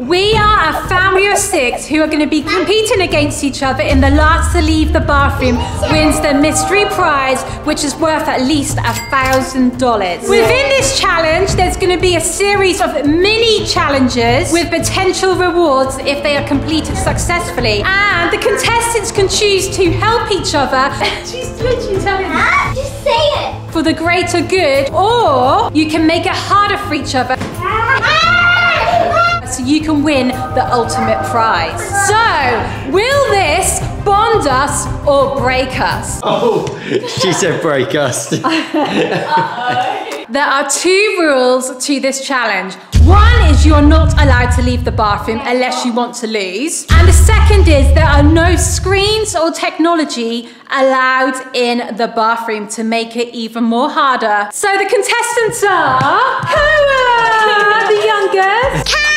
We are a family of six who are going to be competing against each other in the last to leave the bathroom wins the mystery prize, which is worth at least a thousand dollars. Within this challenge, there's going to be a series of mini challenges with potential rewards if they are completed successfully. And the contestants can choose to help each other. She's literally telling me Just say it. for the greater good, or you can make it harder for each other so you can win the ultimate prize. So, will this bond us or break us? Oh, she said break us. There are two rules to this challenge. One is you're not allowed to leave the bathroom unless you want to lose. And the second is there are no screens or technology allowed in the bathroom to make it even more harder. So the contestants are Koa, the youngest,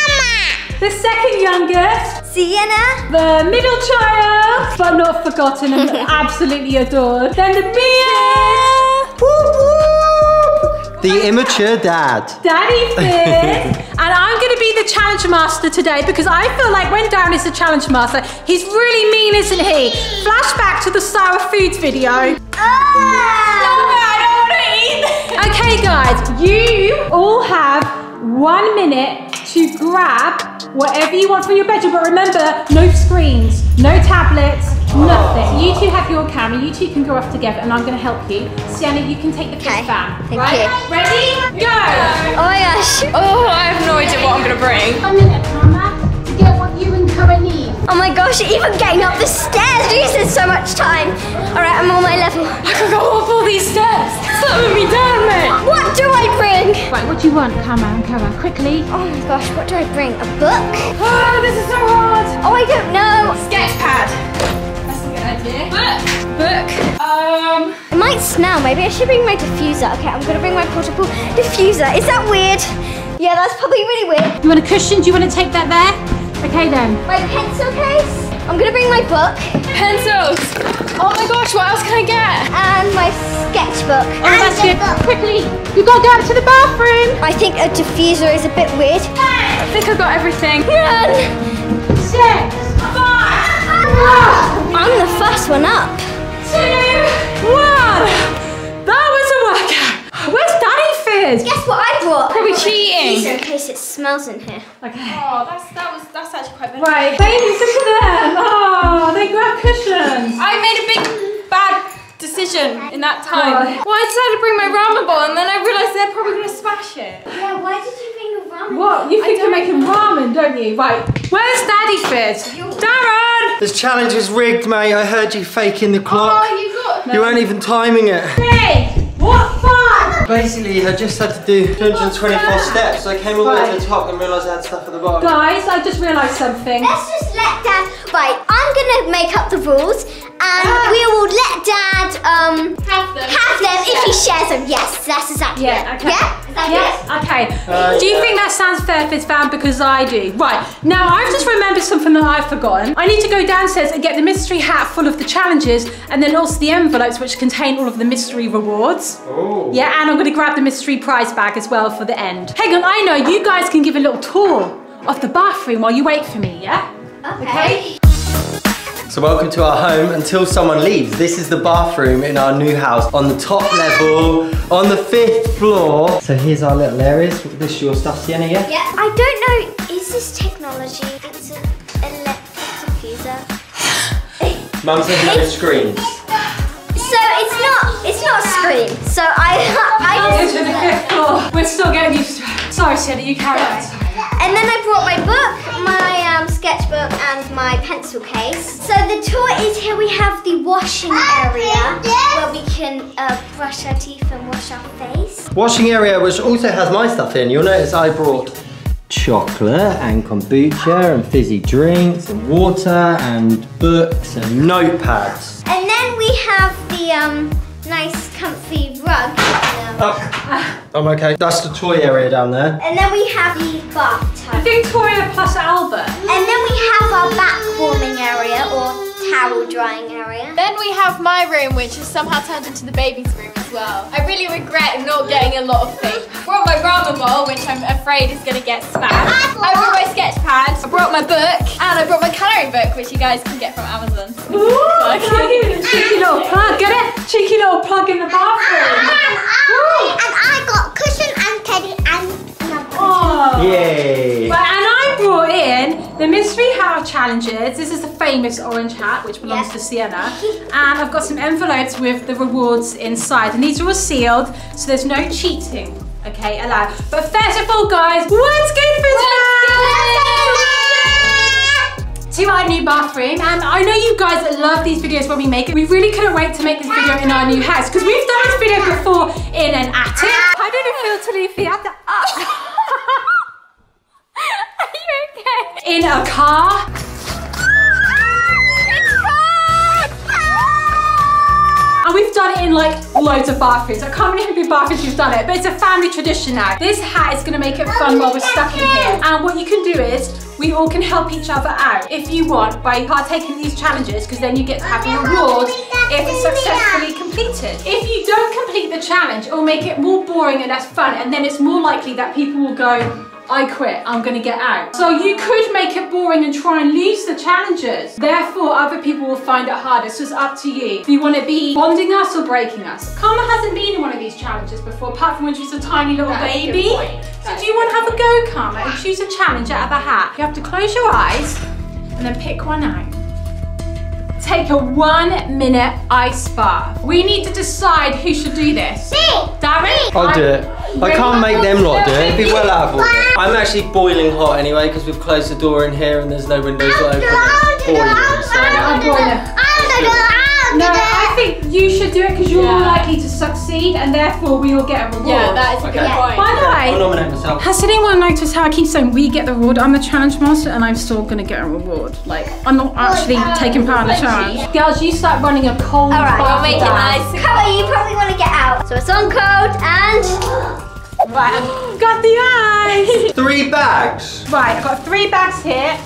the second youngest, Sienna. the middle child, but not forgotten and absolutely adored. Then the biggest, the immature dad. Daddy Fizz. and I'm going to be the challenge master today because I feel like when Darren is the challenge master, he's really mean, isn't he? Flashback to the Sour Foods video. Ah. Okay, guys, you all have one minute to grab whatever you want from your bedroom, but remember, no screens, no tablets, nothing. You two have your camera, you two can go off together, and I'm going to help you. Sienna, you can take the Okay, big fan. thank right? you. Ready? Go! Oh my gosh. Oh, I have no idea what I'm gonna bring. Oh my gosh, even getting up the stairs uses so much time. All right, I'm on my level. I could go up all these steps. Slow me down, mate. What do I bring? Right, what do you want, Kama and Koa? Quickly. Oh my gosh, what do I bring? A book? Oh, this is so hard. Oh, I don't know. Sketch pad. That's a good idea. Book. Book. Um. It might smell. Maybe I should bring my diffuser. Okay, I'm gonna bring my portable diffuser. Is that weird? Yeah, that's probably really weird. You want a cushion? Do you want to take that there? Okay then. My pencil case. I'm gonna bring my book Pencils. Oh my gosh, what else can I get? and my sketchbook. Oh, and that's good. book. Quickly, you gotta go out to the bathroom. I think a diffuser is a bit weird. I think I've got everything. Run! Six, I'm the first one up. two, one. Daddy Guess what I brought? Probably I brought a cheating. in case it smells in here. Okay. Oh, that's that was that's actually quite bad. Right, babies, look at them. Oh, they grab cushions. I made a big bad decision in that time. Why? Well, I decided to bring my ramen bowl, and then I realised they're probably gonna smash it. Yeah, why did you bring the ramen? What? You think you're making ramen, don't you? Right. Where's Daddy Fizz? Darren! This challenge is rigged, mate. I heard you faking the clock. Oh, you got. You weren't even timing it. Hey, What? Five. Basically, I just had to do 224 steps. So I came all the way to the top and realised I had stuff at the bottom. Guys, I just realised something. Let's just let Dad. Right, I'm gonna make up the rules, and we will let Dad um Have them. have them if he shares them. Yes, that's exactly Yeah, it. okay. Yeah. Yes, good? okay. Uh, do you yeah. think that sounds fair, Fizz fam? Because I do. Right, now I've just remembered something that I've forgotten. I need to go downstairs and get the mystery hat full of the challenges and then also the envelopes which contain all of the mystery rewards. Oh. Yeah, and I'm gonna grab the mystery prize bag as well for the end. Hang on, I know, you guys can give a little tour of the bathroom while you wait for me, yeah? Okay. So welcome to our home until someone leaves. This is the bathroom in our new house on the top level, on the fifth floor. So here's our little areas. This is your stuff, Sienna, yeah? Yeah. I don't know. Is this technology? It's an electric diffuser. Mum said no screens. So it's not. It's not a screen. So I. I Go to the fifth floor. We're still getting used to it. Sorry, Sienna, you carry on. And then I brought my book, my um, sketchbook, and my pencil case. So the tour is here. We have the washing area where we can uh, brush our teeth and wash our face. Washing area, which also has my stuff in. You'll notice I brought chocolate and kombucha and fizzy drinks and water and books and notepads. And then we have the um, nice, comfy rug. Um, oh, I'm okay. That's the toy area down there. And then we have the bathtub. Victoria plus Albert. And then we have our back warming area or towel towel drying area. Then we have my room, which has somehow turned into the baby's room as well. I really regret not getting a lot of things. I brought my ramen bowl, which I'm afraid is going to get smashed. I brought my sketch pad, I brought my book, and I brought my colouring book, which you guys can get from Amazon. Cheeky little plug, get it? Cheeky little plug in the bathroom. And I got cushion and teddy and Oh. Yay! Right, and I brought in the mystery hat challenges. This is the famous orange hat, which belongs Yeah. to Sienna. And I've got some envelopes with the rewards inside. And these are all sealed, so there's no cheating, okay, allowed. But first of all, guys, what's good for today? To our new bathroom, and I know you guys love these videos when we make it. We really couldn't wait to make this video in our new house because we've done this video before in an attic. How did it feel to leave the attic? Are you okay? In a car. And we've done it in like loads of bathrooms. I can't believe how many bathrooms we've done it, but it's a family tradition now. This hat is gonna make it fun while we're stuck in here. And what you can do is, we all can help each other out if you want by partaking in these challenges, because then you get to have a reward if it's successfully completed. If you don't complete the challenge, it will make it more boring and less fun, and then it's more likely that people will go, I quit, I'm gonna get out. So you could make it boring and try and lose the challenges. Therefore, other people will find it hard. It's just up to you. If you wanna be bonding us or breaking us. Karma hasn't been in one of these challenges before, apart from when she was a tiny little That's baby. So do you wanna have a go, Karma, and choose a challenge out of a hat? You have to close your eyes and then pick one out. Take a one minute ice bath. We need to decide who should do this. Me! Darren? I'll do it. I can't make them lot do it. It'd be well out of order. I'm actually boiling hot anyway because we've closed the door in here and there's no windows open. It's boiling. So. I'm boiling. No, I think you should do it because you're more likely to succeed and therefore we will get a reward. Yeah, that is a good Okay. point. By the I'll nominate myself. has anyone noticed how I keep saying we get the reward? I'm the challenge master and I'm still gonna get a reward. Like, I'm not actually um, taking part in the challenge. Girls, you start running a cold All right, bath We'll make it bath. nice. Cover, you probably want to get out. So it's on code and Right, I've got the eyes. Three bags. right, I've got three bags here.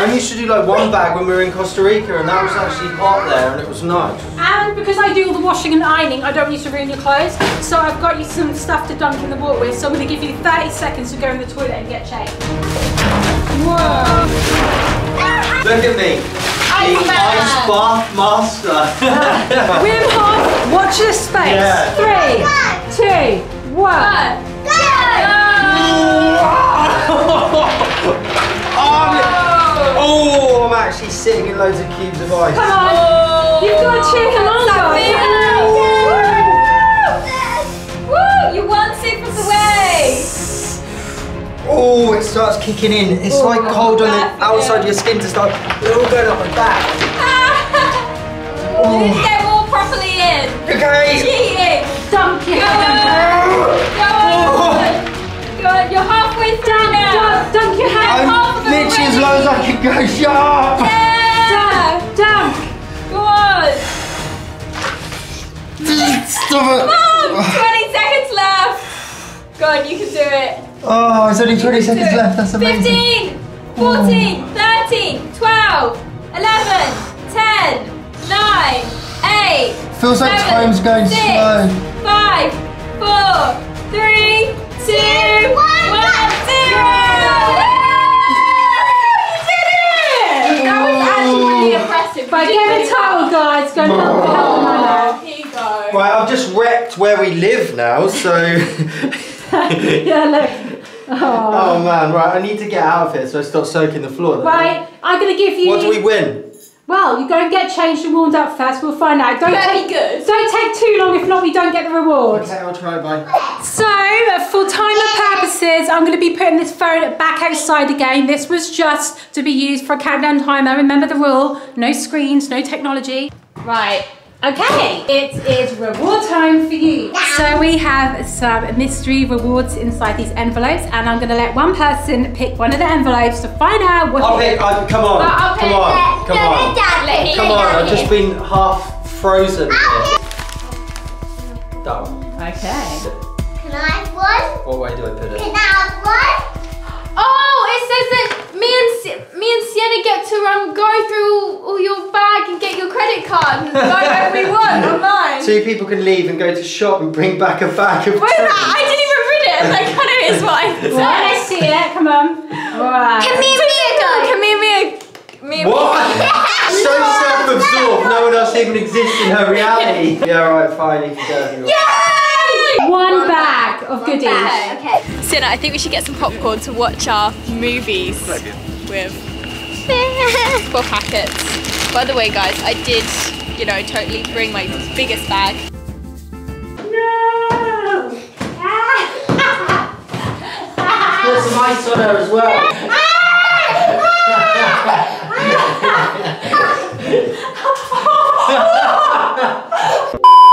I used to do like one bag when we were in Costa Rica and that was actually hot there and it was nice. and because I do all the washing and ironing, I don't need to ruin your clothes. So I've got you some stuff to dunk in the water with. So I'm gonna give you 30 seconds to go in the toilet and get changed. Whoa. Look at me. The Ice ice bath master. Wim Hof, watch this space. Yeah. Three, two, one. Oh, I'm actually sitting in loads of cubes of ice. Come on. Oh. You've got to cheer along, guys. Woo! You one sip of the way! Oh, it starts kicking in. It's Oh, like cold on the outside of your skin to start. They're all going up my back. You as already. low as I can go. Shut up. Yeah! Dunk. Go on! Stop it. Come on! 20 seconds left! Go on, you can do it. Oh, it's only 20 seconds left. That's amazing. 15, 14, 13, 12, 11, 10, 9, 8, Feels like seven, time's going six, slow. 5, 4, 3, 2, 1, 0! You did it! That was actually really impressive. Right, You did get really the towel, guys. Go and help, help them out. Here you go. Right, I've just wrecked where we live now, so. Yeah, look. Oh. oh man, right, I need to get out of here so I stop soaking the floor. Right, I'm gonna give you. What do we win? Well, you go and get changed and warmed up first. We'll find out. Don't Very take good. Don't take too long. If not, we don't get the reward. Okay, I'll try. Bye. So, uh, for timer purposes, I'm going to be putting this phone back outside again. This was just to be used for a countdown timer. Remember the rule: no screens, no technology. Right. Okay, it is reward time for you. So we have some mystery rewards inside these envelopes, and I'm going to let one person pick one of the envelopes to find out what. I'll it is. pick. I, come on. Well, I'll come on. let, Come let on. Dad Let pick. Come on. I've just been half frozen. That one. Okay. Can I have one? What way do I put it? Can I have one? Oh, it says that me and me and Sienna get to um go through all, all your bag and get your credit card and buy everyone online. Two people can leave and go to shop and bring back a bag of. Wait, I didn't even read it. Like kind of is what I said. Well, I see it. Come on. All right. Can me and Mia go? Can me and Mia? Me and what? Mia. so no, self-absorbed. No one else even exists in her reality. yeah, all right, fine. You can go. Yay! One, One bag, bag of One goodies. Bag. Okay. Sienna, I think we should get some popcorn to watch our movies with. Four packets. By the way, guys, I did, you know, totally bring my biggest bag. No. Put some ice on her as well.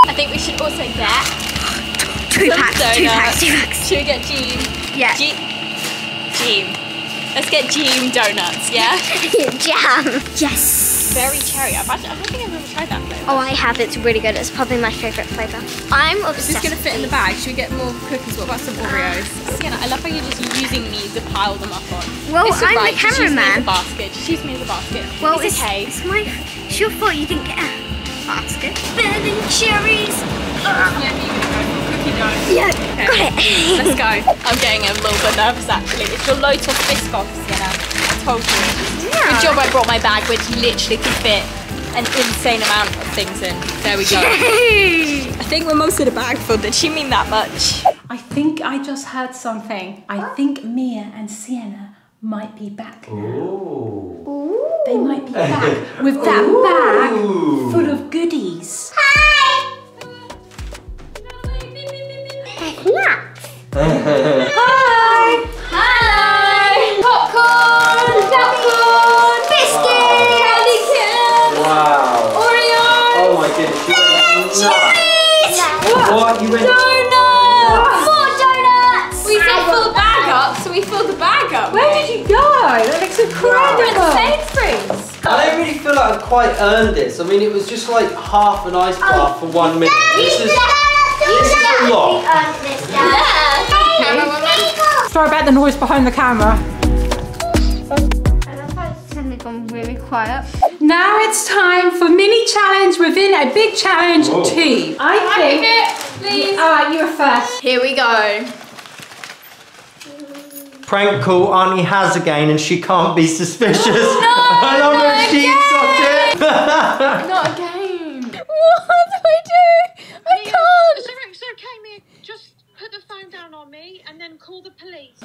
I think we should also get Two packs, donuts. two packs, two packs. Should we get Jean? Yeah. Jean. Jean. Let's get Jean donuts, yeah? Jam. Yes. Very cherry. I've actually, I don't think I've ever tried that flavour. Oh, I have. It's really good. It's probably my favorite flavor. I'm obsessed. Is this gonna fit in the bag? Should we get more cookies? What about some ah. Oreos? Sienna, I love how you're just using me to pile them up on. Well, It's I'm the alright, just use me as a cameraman. basket. Just use me as a basket. Well, it's, okay. It's my. It's your fault you didn't get a basket. And cherries. Yeah, you're gonna go for cookie dough. Yeah, Okay. got it. Let's go. I'm getting a little bit nervous actually. It's your Lotus Biscoff, Sienna. I told you. Yeah. Good job I brought my bag, which literally could fit an insane amount of things in. There we go. I think when Mum said a bag full, did she mean that much? I think I just heard something. I think Mia and Sienna might be back. Ooh. They might be back with that bag full of goodies. Hi! Hello! Popcorn! Popcorn! Biscuit! Candy cane! wow. Oreos! Oh my goodness, you went nuts. What? You went Donuts! More donuts! We said fill the bag up, so we filled the bag up. Where did you go? That looks incredible. Sainsbury's. I don't really feel like I've quite earned this. I mean, it was just like half an ice bar for one minute. This is, this is. Sorry about the noise behind the camera. Really quiet. Now it's time for mini challenge within a big challenge Whoa. two. I think. please. Alright, you were first. Here we go. Prank call, Auntie has again and she can't be suspicious. I love not her, she's got it. Not again. What do I do? I It's can't. alright, it's okay, Mia. Just put the phone down on me and then call the police.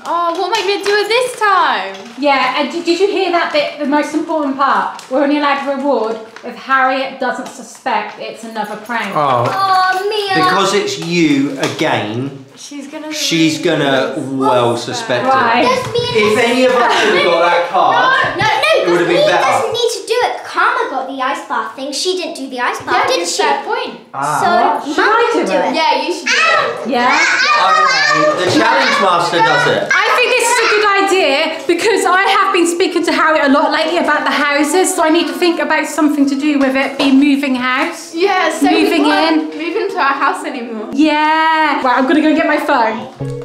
What am I gonna do it this time? Yeah, and did, did you hear that bit, the most important part? We're only allowed a reward if Harriet doesn't suspect it's another prank. Oh, Oh, Mia. because it's you again, She's gonna. she's gonna well suspect Right. it. Does If any of us had got that card, No, no, It would've been Mia better. doesn't need to do it. Karma got the ice bar thing. She didn't do the ice bar, Yeah, did she? fair point. ah, So, Should Mum I can do do it? it. Yeah, you should do it. Yeah? okay, the challenge master does it. I think this is a good idea because I have been speaking to Harriet a lot lately about the houses, so I need to think about something to do with it being moving house. Yeah, so Moving we can't in. move into our house anymore. Yeah. Right, I'm gonna go get my phone.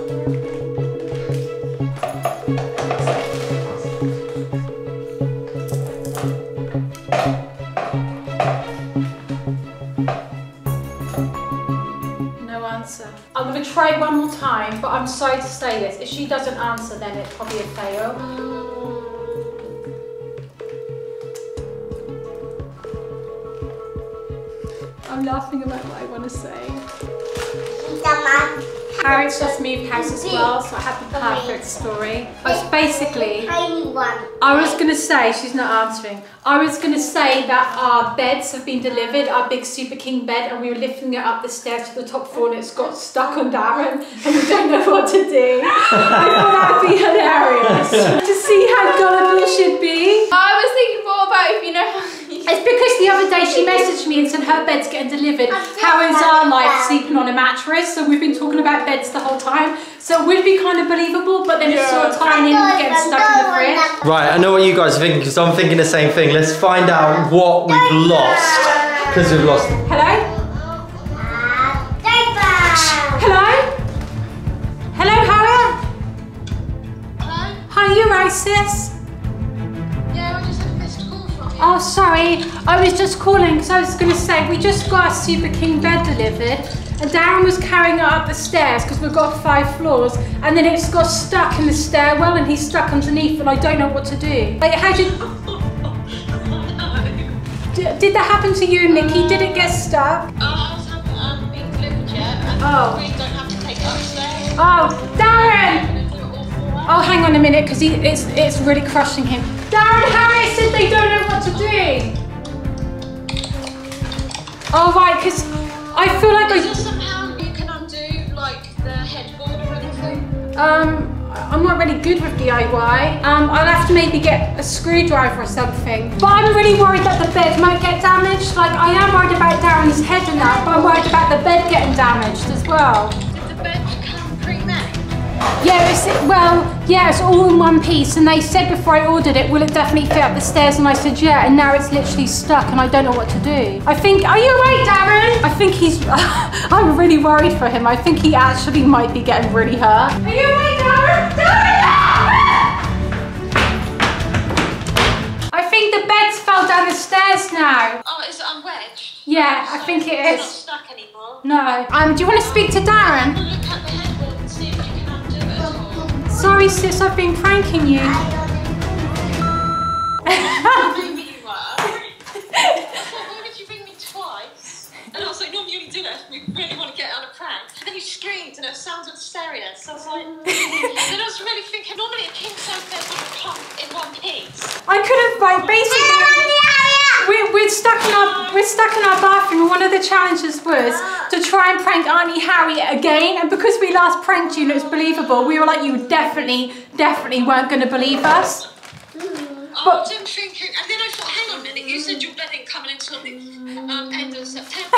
I'm sorry to say this. If she doesn't answer, then it's probably a fail. I'm laughing about what I want to say. Harriet's just moved house as well, so I have the perfect story. I was basically, Tiny one. I was gonna say, she's not answering. I was gonna say that our beds have been delivered, our big Super King bed, and we were lifting it up the stairs to the top floor and it's got stuck on Darren and we don't know what to do. I thought that'd be hilarious to see how gullible she'd be. I was thinking more about if you know how. It's because the other day she messaged me and said her bed's getting delivered. How is our life sleeping on a mattress? So we've been talking about beds the whole time. So it would be kind of believable, but then it's sort of tying in with getting stuck in the fridge. Right, I know what you guys are thinking because I'm thinking the same thing. Let's find out what we've lost. Because we've lost. Hello? Hello? Hello, Harriet? Hello? Hi, you right, sis? Oh, sorry. I was just calling because I was going to say we just got a Super King bed delivered. And Darren was carrying it up the stairs because we've got five floors. And then it's got stuck in the stairwell and he's stuck underneath and I don't know what to do. Like, how did... Did that happen to you, Nikki? Did it get stuck? Ours haven't um, been delivered yet. And Oh. we don't have to take it upstairs. Oh, Darren! Gonna do it all for us. Oh, hang on a minute, because it's it's really crushing him. Darren Harris said they don't know what to do. Oh right, because I feel like Is there I somehow you can undo like the headboard or anything? um I'm not really good with DIY. Um, I'll have to maybe get a screwdriver or something. But I'm really worried that the bed might get damaged. Like I am worried about Darren's head and that, but I'm worried about the bed getting damaged as well. Yeah, it's well, yeah, it's all in one piece. And they said before I ordered it, will it definitely fit up the stairs? And I said yeah. And now it's literally stuck, and I don't know what to do. I think, are you alright, Darren? I think he's. I'm really worried for him. I think he actually might be getting really hurt. Are you alright, Darren? Darren! I think the bed's fell down the stairs now. Oh, is it unwedged? Yeah, I think it It's not stuck anymore. No. Um, do you want to speak to Darren? Sorry, sis, I've been pranking you. Ring me, you were. I thought, why did you ring me twice? And I was like, normally you only do that if we really want to get on a prank. And you screamed and it sounded stereo. So I was like, then I was really thinking, normally a king size bed would come in one piece. I could have like basically we're, we're stuck in our we're stuck in our bathroom and one of the challenges was to try and prank Auntie Harriet again and because we last pranked you and it was believable. We were like you definitely definitely weren't going to believe us. But, I was thinking, and then I thought, hang on a minute, you said your bed ain't coming until the um, end of September.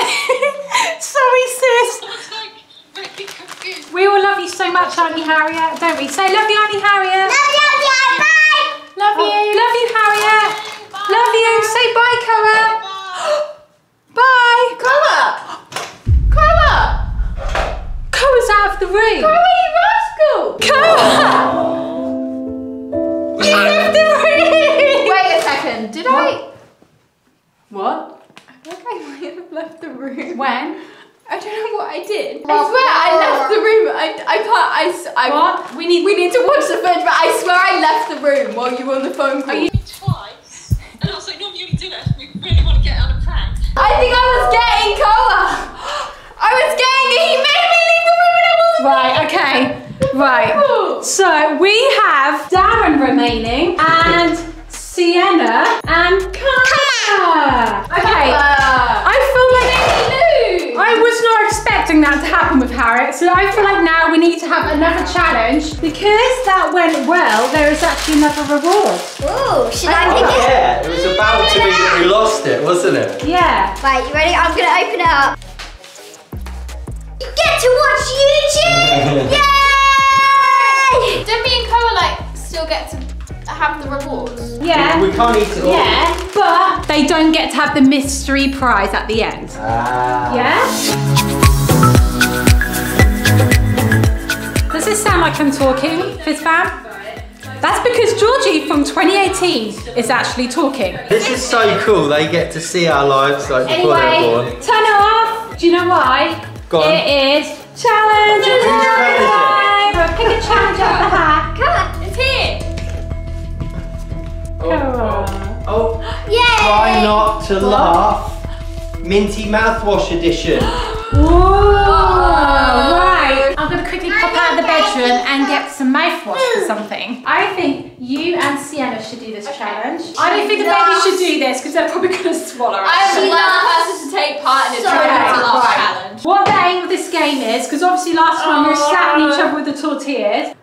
sorry sis. I was like, really confused. we all love you so much Auntie Harriet don't we? Say love you Auntie Harriet. Love you love oh. you Love you, Harriet love you say bye Koa bye Koa! Koa! Koa's out of the room Koa, you rascal! Koa! You left the room! Wait a second, did I? What? I think I might have left the room. When? I don't know what I did. I swear I left the room. I, I can't. I, I What? We need. We need to watch the footage, but I swear I left the room while you were on the phone call. Are you- twice. And I was like, normally you only do that we really want to get on a prank. I think I was getting Koa. I was getting. He made me leave the room and I wasn't. Right. Okay. Right. So we have Darren remaining and Sienna and Kaya. Okay. I feel like. I was not expecting that to happen with Harriet, so I feel like now we need to have another challenge because that went well. There is actually another reward. Ooh, should I Oh, pick it? yeah, it was about to be that we lost it, wasn't it? Yeah. Right, you ready? I'm gonna open it up. You get to watch YouTube! Yay! Did me and Koa like still get to have the rewards? Yeah. We can't eat it all. Yeah, but they don't get to have the mystery prize at the end. Ah. Yeah? This sound like I'm talking, Fizz fam? That's because Georgie from 2018 is actually talking. This is so cool. They get to see our lives like before they're born. turn it off. Do you know why? Go on. It is challenge Whose turn is. Pick a challenge out of the hat. Come on, it's here. Oh, oh, oh. Yay! Try not to laugh. Minty mouthwash edition. Whoa! Right. I'm gonna quickly pop out of the bedroom and get some mouthwash or something. I think you and Sienna should do this challenge. I don't think the baby should do this because they're probably gonna swallow it. I am the last person to take part in a So try not to laugh right. challenge. What the aim of this game is, because obviously last time we were slapping each other with the tortillas.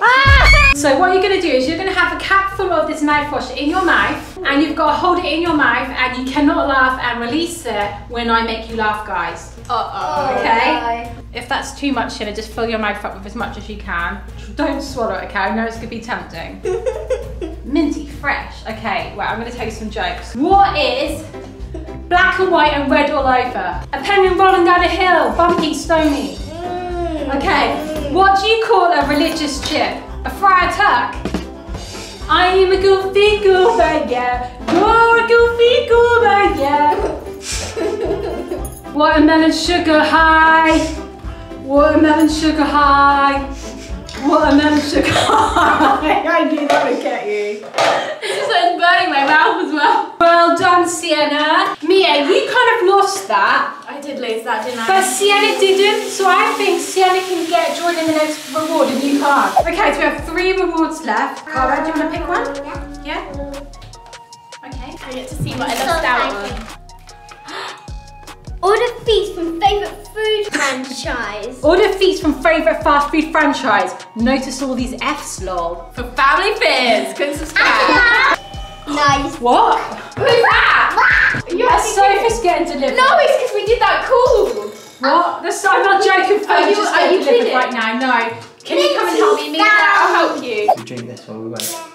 Ah! So what you're going to do is you're going to have a cap full of this mouthwash in your mouth and you've got to hold it in your mouth and you cannot laugh and release it when I make you laugh guys. Uh-oh. Oh, okay. If that's too much, Sheila, just fill your mouth up with as much as you can. Don't swallow it, okay? I know it's going to be tempting. Minty, fresh. Okay, well, I'm going to tell you some jokes. What is black and white and red all over? A penguin rolling down a hill, bumpy, stony. Mm. Okay, what do you call a religious chip? A fried tuck. I'm Gorical fecal yeah. Gorical fecal yeah. Watermelon sugar high. Watermelon sugar high. Watermelon sugar high. I knew that would get you. This is burning my mouth as well. Well done, Sienna. Mia, you kind of lost that. I did lose that, didn't I? But Sienna didn't, so I think Sienna can get join in the next reward and you can't. Okay, so we have three rewards left. Cara, do you want to pick one? Yeah? Okay. I get to see what I lost out on. Order feast from favourite food franchise. Order feast from favourite fast food franchise. Notice all these F's, lol. For Family Fizz. Couldn't subscribe. Ah! Nice. What? Who's that? You A sofa's getting delivered. No, it's because we did that cool. What? That's, I'm not joking. Are Are you- just are getting you delivered kidding? right now. No. Can you come and help me? Me and I'll help you. Drink this while we won't.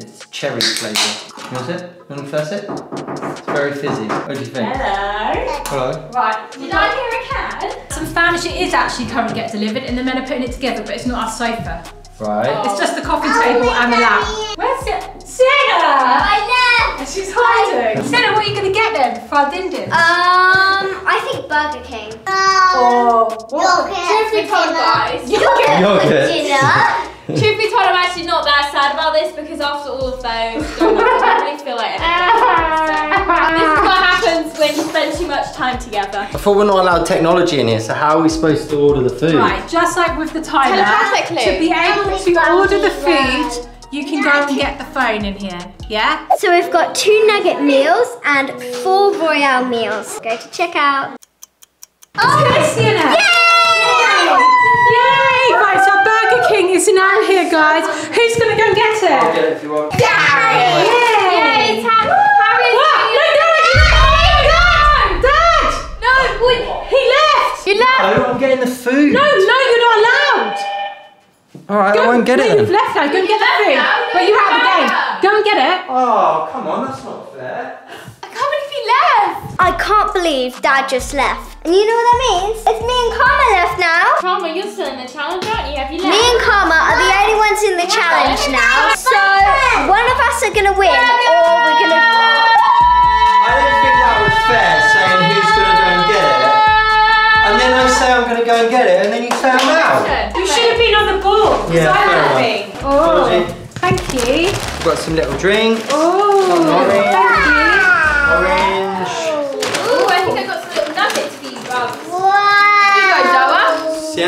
It's cherry flavour. You want it? You want to first it? It's very fizzy. What do you think? Hello. Hello. Right. Did I hear a cat? Some furniture is actually currently getting delivered and the men are putting it together, but it's not our sofa. Right. It's just the coffee table and the lamp. Where's it? Sienna! I left. She's hiding. Sienna, what are you going to get then for our din din? Um, I think Burger King. oh, Truth be told, guys. Yogurt. Dinner. Truth be told, I'm actually not that sad about this because after all of those, donuts, I don't really feel like anything. So, this is what happens when you spend too much time together. I thought we're not allowed technology in here, so how are we supposed to order the food? Right, just like with the timer, Telepathically. to be able to order the food, you can go and get the phone in here. Yeah? So we've got two nugget meals and four royale meals. Go to checkout. Oh, Sienna! Yay! Yay! Right, so Burger King is now here, guys. Who's going to go and get it? I'll it? get it if you want. Yay! Yay, it's Harry. Harry. What? No, Dad! Dad! Dad! No, wait. He left! You left. Oh, I'm getting the food. No, no, you're not allowed. Alright, I won't get no, it You've left now. Go and get the food. But you're out of the game. Go and get it. Oh, come on, that's not fair. I can't believe he left. I can't believe Dad just left. And you know what that means? It's me and Karma left now. Karma, you're still in the challenge, aren't you? Have you left? Me and Karma are the only ones in the challenge now. So one of us are gonna win, or we're gonna. I don't think that was fair saying who's gonna go and get it. And then I say I'm gonna go and get it, and then you say I'm out. You should have been on the ball. 'cause Yeah, I fair would have enough. been. Oh, Apology. thank you. We've got some little drinks. Oh, Orange. thank Orange. Ooh, I think I got some little nuggets for you, Bubs. Wow. Here you go,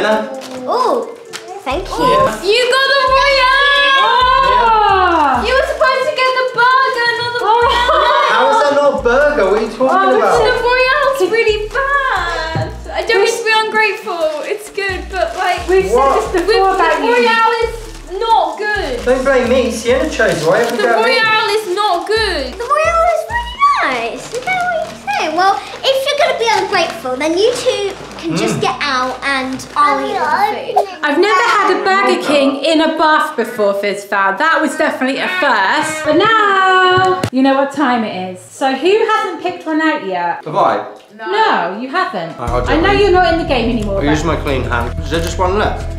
Noah. Sienna? Ooh, thank you. Yeah. You got the royale. Oh. You were supposed to get the burger, not the oh. royale. How is that not burger? What are you talking Oh, about? The royale's really bad. I don't mean to be ungrateful. It's good, but like We've What? said this with, before the about you. royale is not good. Don't blame me. Sienna chose. Why haven't The you got me? royale is not good. The royale is really nice. You know what you're saying? Well, if you're gonna be ungrateful, then you two can just get out and I'll eat all the food. I've never had a Burger King in a bath before, Fizz fam. That was definitely a first. But now, you know what time it is. So who hasn't picked one out yet? Have I? No, you haven't. I'll I know join. you're not in the game anymore. I'll use my clean hand. Is there just one left?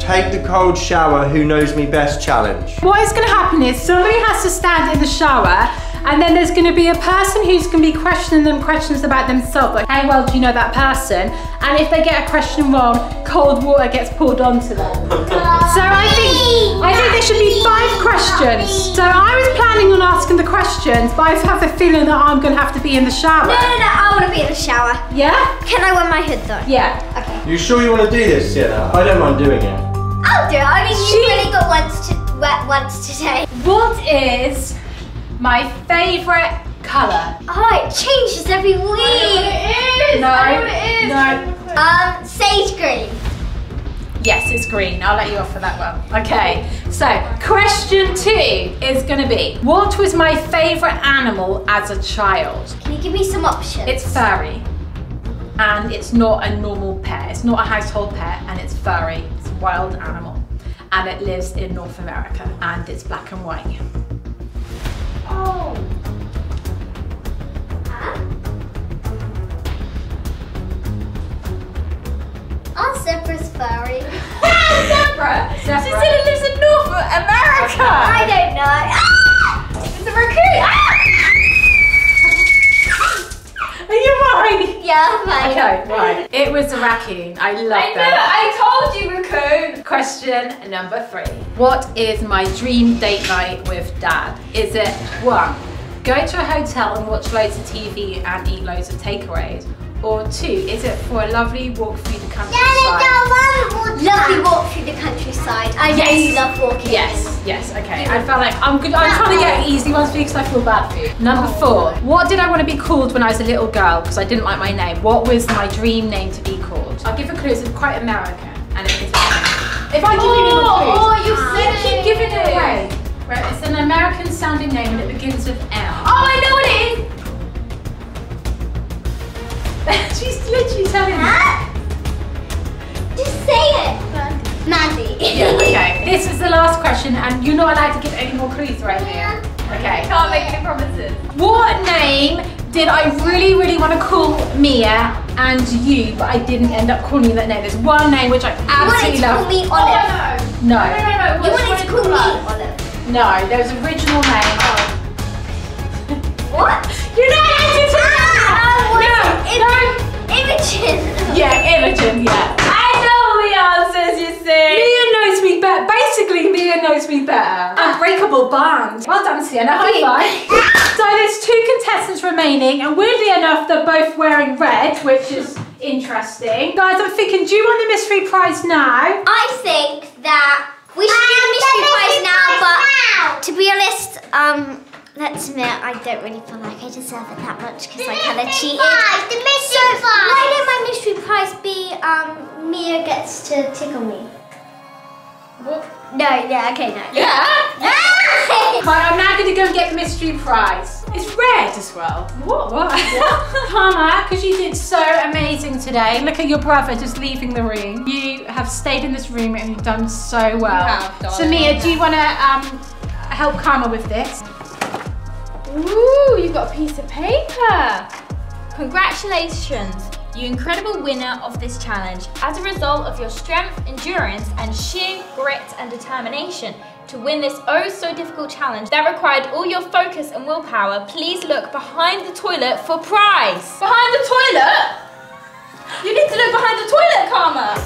Take the cold shower, who knows me best challenge. What is going to happen is somebody has to stand in the shower and then there's going to be a person who's going to be questioning them questions about themselves, like how well do you know that person? And if they get a question wrong, cold water gets poured onto them. so I think I think there should be five questions. So I was planning on asking the questions, but I have a feeling that I'm going to have to be in the shower. No, no, no, I wanna be in the shower. Yeah? Can I wear my hood though? Yeah. Okay. You sure you want to do this, Sienna? I don't mind doing it. I'll do it. I mean, She- you really got once to wet once today. What is my favourite colour? Oh, it changes every week. It is. No, I know what it is. no. Um, sage green. Yes, it's green. I'll let you off for that one. Okay, so question two is going to be What was my favourite animal as a child? Can you give me some options? It's furry. And it's not a normal pet. It's not a household pet and it's furry. It's a wild animal. And it lives in North America and it's black and white. Zebra's furry. Zebra! Zebra! She said it lives in North America! I don't know. Ah! It's a raccoon! Ah! Yeah, fine. Okay, right. It was a raccoon. I love I knew it. that. I told you, raccoon. Question number three. What is my dream date night with dad? Is it one, go to a hotel and watch loads of TV and eat loads of takeaways? Or two, is it for a lovely walk through the countryside? Lovely walk through the countryside. I know you love walking. Yes, yes, okay. I felt like I'm good. I'm trying to get easy ones for you because I feel bad for you. Number oh. four. What did I want to be called when I was a little girl? Because I didn't like my name. What was my dream name to be called? I'll give a clue. It's quite American, and it is. If I give you any more oh, clues, Oh, you you said keep giving it away. Right, it's an American sounding name and it begins with M. Oh, I know what it is. She's literally telling me. Just say it. Mandy. Yeah, okay. This is the last question, and you're not allowed to give any more clues right now. Okay. Can't make any promises. What name did I really, really want to call Mia and you, but I didn't end up calling you that name? There's one name which I absolutely You wanted to call love. me Oh, Olive. no. No, No, no, no. You What wanted to call me Olive. no, there was original name. What? You know what Ah, Sienna. High five. so there's two contestants remaining, and weirdly enough, they're both wearing red, which is interesting. Guys, I'm thinking, do you want the mystery prize now? I think that we should do the mystery prize now, but to be honest, um, let's admit, I don't really feel like I deserve it that much because I kind of cheated. The mystery so why don't my mystery prize be um, Mia gets to tickle me? What? No, yeah, okay, no. Yeah. Right, I'm now going to go and get the mystery prize. It's red as well. What? What? Karma, because you did so amazing today. Look at your brother just leaving the room. You have stayed in this room and you've done so well. have, so darling. Mia, do you want to um, help Karma with this? Ooh, you've got a piece of paper. Congratulations, you incredible winner of this challenge. As a result of your strength, endurance, and sheer grit and determination to win this oh so difficult challenge that required all your focus and willpower, please look behind the toilet for prize. Behind the toilet? You need to look behind the toilet, Karma.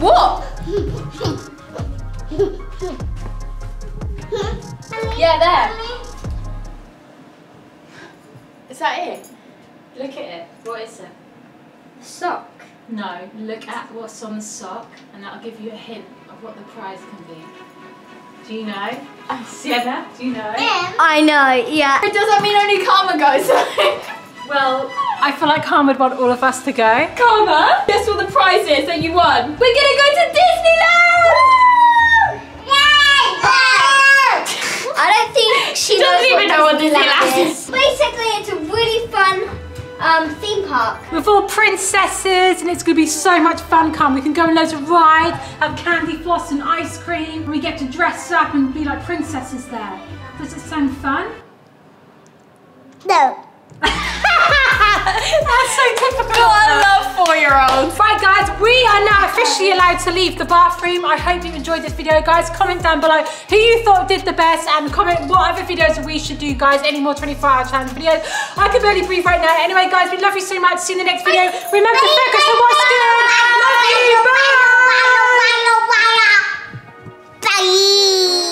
What? Yeah, there. Is that it? Look at it. What is it? Sock. No, look at what's on the sock and that'll give you a hint of what the prize can be. Do you know? Sienna, do you know? Yeah. I know, yeah. It doesn't mean only Karma goes. Well, I feel like Karma would want all of us to go. Karma, guess what the prize is that you won? We're gonna go to Disneyland! I don't think she Doesn't knows even know what Disneyland Disneyland is. Basically, it's a really fun um, theme park. With all princesses, and it's going to be so much fun. Come, we can go on loads of rides, have candy floss and ice cream, and we get to dress up and be like princesses there. Does it sound fun? No. That's so typical. I love four-year-olds. Right, guys, we are now officially allowed to leave the bathroom. I hope you enjoyed this video, guys. Comment down below who you thought did the best and comment what other videos we should do, guys. Any more 24-hour challenge videos. I can barely breathe right now. Anyway, guys, we love you so much. See you in the next video. Remember to focus on what's good. Love you. Bye. Bye.